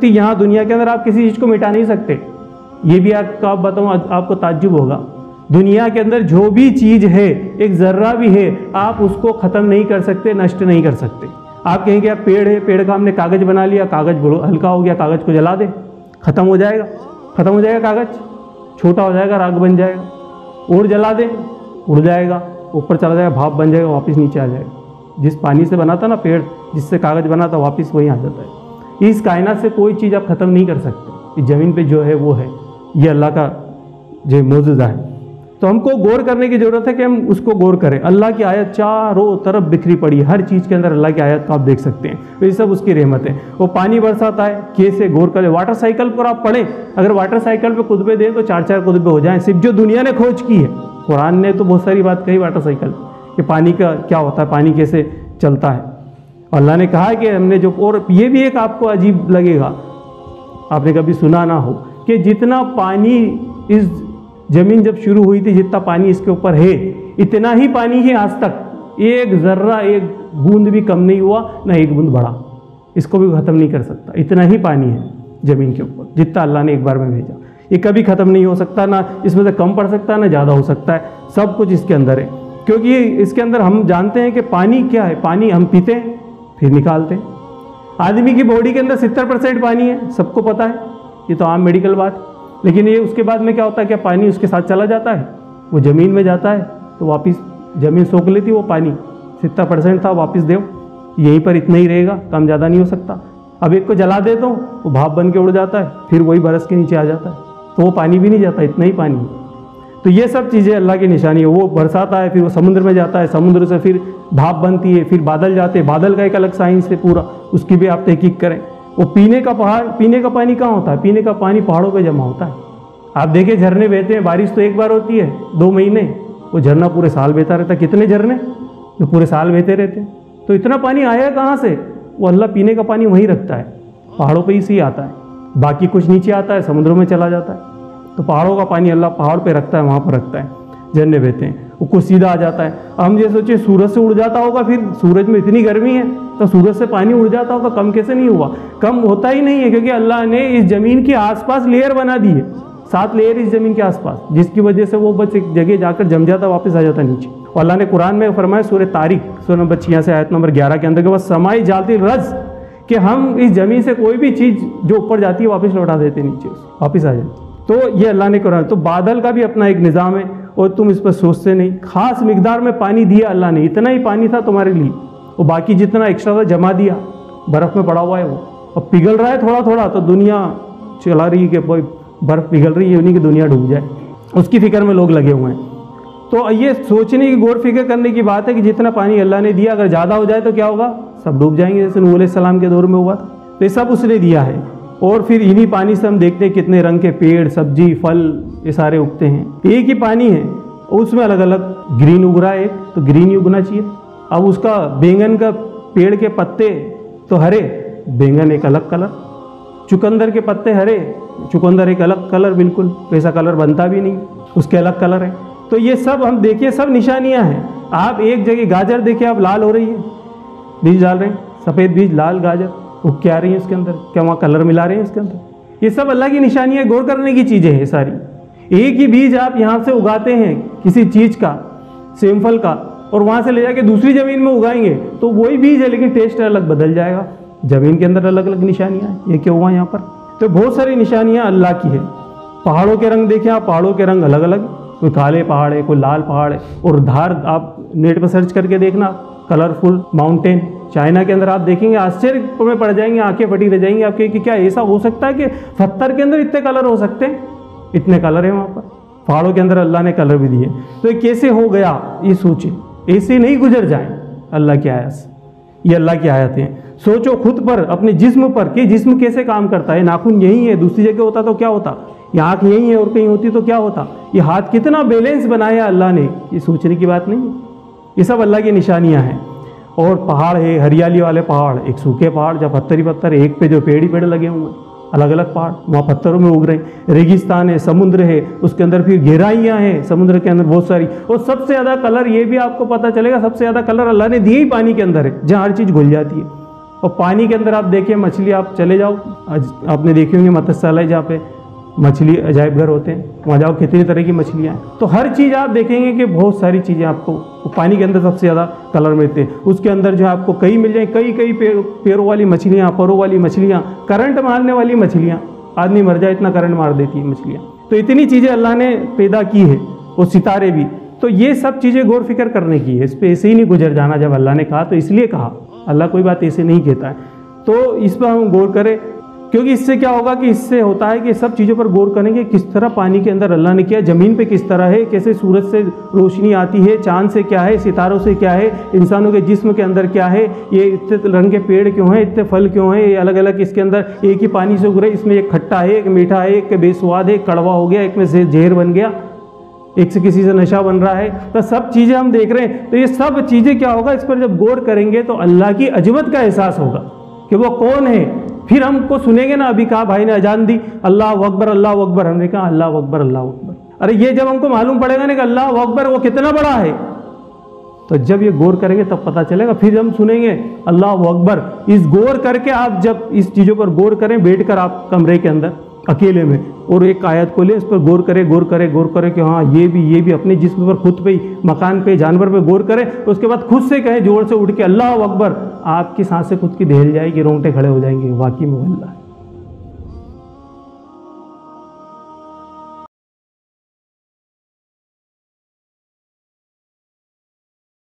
तो यहाँ दुनिया के अंदर आप किसी चीज़ को मिटा नहीं सकते। ये भी आपको आप बताऊँ आपको ताज्जुब होगा। दुनिया के अंदर जो भी चीज़ है, एक ज़र्रा भी है, आप उसको ख़त्म नहीं कर सकते, नष्ट नहीं कर सकते। आप कहेंगे आप पेड़ है, पेड़ का हमने कागज़ बना लिया, कागज़ बड़ो हल्का हो गया, कागज़ को जला दे, ख़त्म हो जाएगा। ख़त्म हो जाएगा कागज़, छोटा हो जाएगा, राग बन जाएगा। और जला दे, उड़ जाएगा, ऊपर चला जाएगा, भाप बन जाएगा, वापस नीचे आ जाएगा। जिस पानी से बना था ना पेड़, जिससे कागज़ बना था, वापस वहीं आ जाता है। इस कायनात से कोई चीज़ आप ख़त्म नहीं कर सकते। ज़मीन पे जो है, वो है। ये अल्लाह का जो मौजूदा है। तो हमको गौर करने की ज़रूरत है कि हम उसको गौर करें। अल्लाह की आयत चारों तरफ़ बिखरी पड़ी हर चीज़ के अंदर अल्लाह की आयत को आप देख सकते हैं। तो ये सब उसकी रहमत है। वो पानी बरसाता है कैसे गौर करें। वाटर साइकिल पर आप पढ़ें। अगर वाटर साइकिल पर कुतबे दें तो चार चार कुतबे हो जाएँ। सिर्फ़ जो दुनिया ने खोज की है। कुरान ने तो बहुत सारी बात कही वाटर साइकिल। कि पानी का क्या होता है? पानी कैसे चलता है? अल्लाह ने कहा कि हमने जो, और ये भी एक आपको अजीब लगेगा, आपने कभी सुना ना हो, कि जितना पानी इस ज़मीन जब शुरू हुई थी, जितना पानी इसके ऊपर है, इतना ही पानी है आज तक, एक ज़र्रा, एक बूंद भी कम नहीं हुआ, ना एक बूंद बढ़ा इसको भी ख़त्म नहीं कर सकता। इतना ही पानी है ज़मीन के ऊपर, जितना अल्लाह ने एक बार में भेजा। ये कभी ख़त्म नहीं हो सकता, ना इसमें से कम पड़ सकता है ना ज़्यादा हो सकता है। सब कुछ इसके अंदर है। क्योंकि इसके अंदर हम जानते हैं कि पानी क्या है? पानी हम पीते हैं। फिर निकालते आदमी की बॉडी के अंदर सत्तर परसेंट पानी है, सबको पता है, ये तो आम मेडिकल बात। लेकिन ये उसके बाद में क्या होता है, क्या पानी उसके साथ चला जाता है? वो ज़मीन में जाता है तो वापस ज़मीन सोख लेती वो पानी। सत्तर परसेंट था, वापस दो यहीं पर इतना ही रहेगा, कम ज़्यादा नहीं हो सकता। अब एक को जला देता हूँ, वो भाप बन के उड़ जाता है, फिर वही बरस के नीचे आ जाता है। तो वो पानी भी नहीं जाता, इतना ही पानी तो ये सब चीज़ें अल्लाह की निशानी है। वो बरसाता है फिर वो समुद्र में जाता है, समुद्र से फिर भाप बनती है, फिर बादल जाते हैं। बादल का एक अलग साइंस है पूरा, उसकी भी आप तहकीक करें। वो पीने का पहाड़, पीने का पानी कहाँ होता है? पीने का पानी पहाड़ों पर जमा होता है। आप देखिए झरने बहते हैं, बारिश तो एक बार होती है, दो महीने। वो झरना पूरे साल बहता रहता है। कितने झरने? जो पूरे साल बहते रहते हैं। तो इतना पानी आया कहाँ से? वो अल्लाह पीने का पानी वहीं रखता है। पहाड़ों पर ही आता है। बाकी कुछ नीचे आता है, समुद्रों में चला जाता है। तो पहाड़ों का पानी अल्लाह पहाड़ पे रखता है, वहाँ पर रखता है। झरने बहते हैं। वो कुछ सीधा आ जाता है। हम ये सोचे सूरज से उड़ जाता होगा फिर? सूरज में इतनी गर्मी है तो सूरज से पानी उड़ जाता होगा, कम कैसे नहीं हुआ? कम होता ही नहीं है, क्योंकि अल्लाह ने इस ज़मीन के आसपास लेयर बना दी है। सात लेयर इस ज़मीन के आसपास, जिसकी वजह से वो बस एक जगह जाकर जम जाता, वापस आ जाता नीचे। और अल्लाह ने कुरान में फरमाया सूर्य तारीख सूर्य नंबर छिया छियासी, आयत नंबर ग्यारह के अंदर के बस समाई जाती रज कि हम इस ज़मीन से कोई भी चीज़ जो ऊपर जाती है, वापस लौटा देते नीचे वापस आ जाती तो ये अल्लाह ने कुरान तो बादल का भी अपना एक निज़ाम है और तुम इस पर सोचते नहीं। खास मकदार में पानी दिया अल्लाह ने। इतना ही पानी था तुम्हारे लिए। वो बाकी जितना एक्स्ट्रा था जमा दिया। बर्फ़ में पड़ा हुआ है वो। अब पिघल रहा है थोड़ा थोड़ा तो दुनिया चला रही है कि भाई बर्फ़ पिघल रही है उन्हीं की दुनिया डूब जाए। उसकी फ़िक्र में लोग लगे हुए हैं। तो ये सोचने की, गौर फ़िक्र करने की बात है कि जितना पानी अल्लाह ने दिया, अगर ज़्यादा हो जाए तो क्या होगा? सब डूब जाएँगे, जैसे नूल सलाम के दौर में हुआ था। तो ये सब उसने दिया है। और फिर इन्हीं पानी से हम देखते हैं कितने रंग के पेड़, सब्ज़ी, फल ये सारे उगते हैं। एक ही पानी है, उसमें अलग अलग ग्रीन उग रहा है एक तो ग्रीन ही उगना चाहिए। अब उसका बैंगन का पेड़ के पत्ते तो हरे, बैंगन एक अलग कलर चुकंदर के पत्ते हरे, चुकंदर एक अलग कलर बिल्कुल, वैसा कलर बनता भी नहीं, उसके अलग कलर है। तो ये सब हम देखिए, सब निशानियाँ हैं। आप एक जगह गाजर देखिए आप लाल हो रही है, बीज डाल रहे हैं, सफ़ेद बीज, लाल गाजर। उग के आ रही है इसके अंदर? क्या वहाँ कलर मिला रहे हैं इसके अंदर? ये सब अल्लाह की निशानियाँ गौर करने की चीज़ें हैं सारी। एक ही बीज आप यहाँ से उगाते हैं किसी चीज़ का सेमफल का, और वहाँ से ले जाके दूसरी ज़मीन में उगाएँगे तो वही बीज है, लेकिन टेस्ट अलग बदल जाएगा। ज़मीन के अंदर अलग अलग निशानियाँ ये क्या हुआ यहाँ पर? तो बहुत सारी निशानियाँ अल्लाह की है। पहाड़ों के रंग देखें आप, पहाड़ों के रंग अलग अलग कोई काले पहाड़ है, कोई लाल पहाड़ है, और धार आप नेट पर सर्च करके देखना कलरफुल माउंटेन चाइना के अंदर आप देखेंगे, आश्चर्य में पड़ जाएँगे, आँखें फटी रह जाएँगी आपके कि क्या ऐसा हो सकता है कि पत्थर के अंदर इतने कलर हो सकते हैं? इतने कलर हैं वहाँ पर। पहाड़ों के अंदर अल्लाह ने कलर भी दिए। तो ये कैसे हो गया, ये सोचे। ऐसे नहीं गुजर जाए, अल्लाह की आयत ये अल्लाह की आयत हैं। सोचो खुद पर, अपने जिस्म पर, कि जिस्म कैसे काम करता है। नाखून यही है, दूसरी जगह होता तो क्या होता? ये आँख यही है और कहीं होती तो क्या होता? ये हाथ कितना बैलेंस बनाया अल्लाह ने, ये सोचने की बात नहीं है। ये सब अल्लाह की निशानियाँ हैं। और पहाड़ है, हरियाली वाले पहाड़, एक सूखे पहाड़, जहाँ पत्थर ही पत्थर, एक पे जो पेड़ ही पेड़ लगे हुए हैं अलग अलग पहाड़, वहाँ पत्थरों में उग रहे हैं। रेगिस्तान है, समुद्र है, उसके अंदर फिर गहराइयाँ हैं, समुद्र के अंदर बहुत सारी। और सबसे ज़्यादा कलर ये भी आपको पता चलेगा, सबसे ज़्यादा कलर अल्लाह ने दिए ही पानी के अंदर है, जहाँ हर चीज़ घुल जाती है। और पानी के अंदर आप देखिए, मछली आप चले जाओ। आज आपने देखी होंगी मत्स्यालय जहाँ पे मछली, अजायब घर होते हैं। वहाँ जाओ, कितनी तरह की मछलियाँ हैं। तो हर चीज़ आप देखेंगे कि बहुत सारी चीज़ें आपको पानी के अंदर सबसे ज़्यादा कलर मिलते हैं। उसके अंदर जो है आपको कई मिल जाए कई कई पेड़ पेड़ों वाली मछलियाँ परों वाली मछलियाँ, करंट मारने वाली मछलियाँ। आदमी मर जाए, इतना करंट मार देती है मछलियाँ। तो इतनी चीज़ें अल्लाह ने पैदा की है, वो सितारे भी। तो ये सब चीज़ें गौर फ़िक्र करने की है। इस पर ऐसे ही नहीं गुजर जाना जब अल्लाह ने कहा तो इसलिए कहा। अल्लाह कोई बात ऐसे नहीं कहता है। तो इस पर हम गौर करें क्योंकि इससे क्या होगा कि इससे होता है कि सब चीज़ों पर गौर करेंगे किस तरह पानी के अंदर अल्लाह ने किया, ज़मीन पे किस तरह है, कैसे सूरज से रोशनी आती है, चाँद से क्या है, सितारों से क्या है, इंसानों के जिस्म के अंदर क्या है, ये इतने रंग के पेड़ क्यों हैं, इतने फल क्यों हैं, ये अलग अलग इसके अंदर एक ही पानी से उगरे, इसमें एक खट्टा है, एक मीठा है, एक बेस्वाद है एक कड़वा हो गया, एक में से जहर बन गया, एक से किसी से नशा बन रहा है तो सब चीज़ें हम देख रहे हैं तो ये सब चीज़ें क्या होगा, इस पर जब गौर करेंगे तो अल्लाह की अजमत का एहसास होगा कि वो कौन है फिर हमको सुनेंगे ना अभी कहा, भाई ने अजान दी, अल्लाह अकबर अल्लाह अकबर। हमने कहा, अल्लाह अकबर अल्लाह अकबर। अरे ये जब हमको मालूम पड़ेगा ना कि अल्लाह अकबर, वो कितना बड़ा है तो जब ये गौर करेंगे तब पता चलेगा। फिर हम सुनेंगे, अल्लाह अकबर। इस गौर करके आप जब इस चीज़ों पर गौर करें, बैठ कर आप कमरे के अंदर, अकेले में, और एक आयत को ले, इस पर गौर करे गौर करे गौर करे कि हाँ ये भी ये भी अपने जिस्म पर, खुद पे मकान पे, जानवर पे गौर करे। उसके बाद खुद से कहे, ज़ोर से उठ के, अल्लाह अकबर। आपकी साँसें खुद की दहल जाएगी रोंगटे खड़े हो जाएँगे वाकई में है।